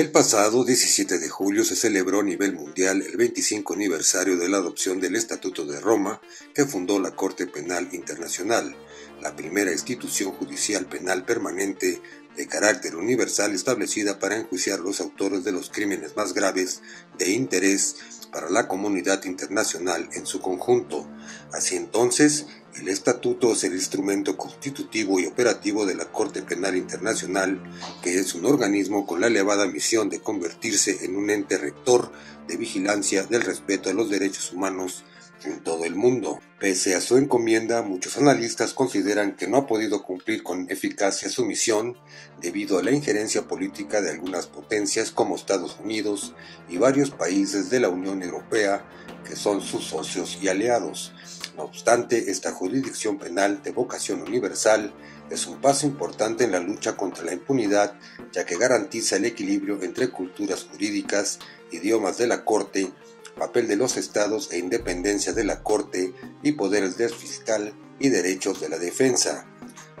El pasado 17 de julio se celebró a nivel mundial el 25 aniversario de la adopción del Estatuto de Roma que fundó la Corte Penal Internacional, la primera institución judicial penal permanente de carácter universal establecida para enjuiciar los autores de los crímenes más graves de interés para la comunidad internacional en su conjunto. Así entonces, el estatuto es el instrumento constitutivo y operativo de la Corte Penal Internacional, que es un organismo con la elevada misión de convertirse en un ente rector de vigilancia del respeto a los derechos humanos en todo el mundo. Pese a su encomienda, muchos analistas consideran que no ha podido cumplir con eficacia su misión debido a la injerencia política de algunas potencias como Estados Unidos y varios países de la Unión Europea que son sus socios y aliados. No obstante, esta jurisdicción penal de vocación universal es un paso importante en la lucha contra la impunidad, ya que garantiza el equilibrio entre culturas jurídicas, idiomas de la Corte, papel de los estados e independencia de la Corte y poderes del fiscal y derechos de la defensa.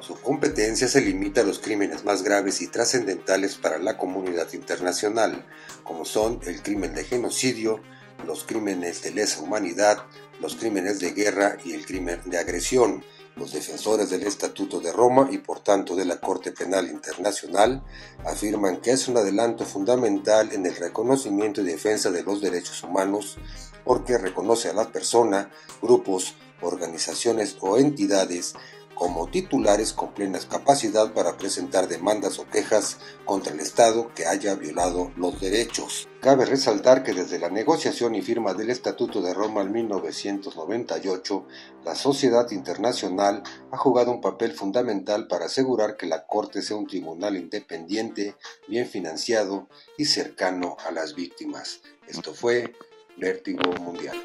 Su competencia se limita a los crímenes más graves y trascendentales para la comunidad internacional, como son el crimen de genocidio, los crímenes de lesa humanidad, los crímenes de guerra y el crimen de agresión. Los defensores del Estatuto de Roma y por tanto de la Corte Penal Internacional afirman que es un adelanto fundamental en el reconocimiento y defensa de los derechos humanos porque reconoce a la persona, grupos, organizaciones o entidades como titulares con plena capacidad para presentar demandas o quejas contra el Estado que haya violado los derechos. Cabe resaltar que desde la negociación y firma del Estatuto de Roma en 1998, la sociedad internacional ha jugado un papel fundamental para asegurar que la Corte sea un tribunal independiente, bien financiado y cercano a las víctimas. Esto fue Vértigo Mundial.